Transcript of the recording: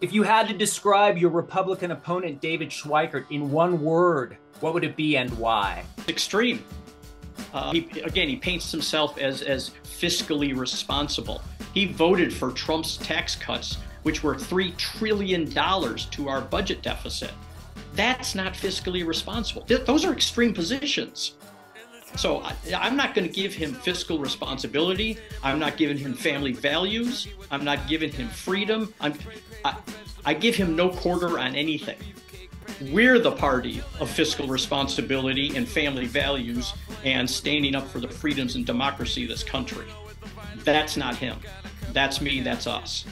If you had to describe your Republican opponent, David Schweikert, in one word, what would it be and why? Extreme. Uh, he, again, he paints himself as, as fiscally responsible. He voted for Trump's tax cuts, which were $3 trillion to our budget deficit. That's not fiscally responsible. Th- those are extreme positions. So I, am not going to give him fiscal responsibility. I'm not giving him family values. I'm not giving him freedom. I'm, I, I give him no quarter on anything. We're the party of fiscal responsibility and family values and standing up for the freedoms and democracy of this country. That's not him. That's me. That's us.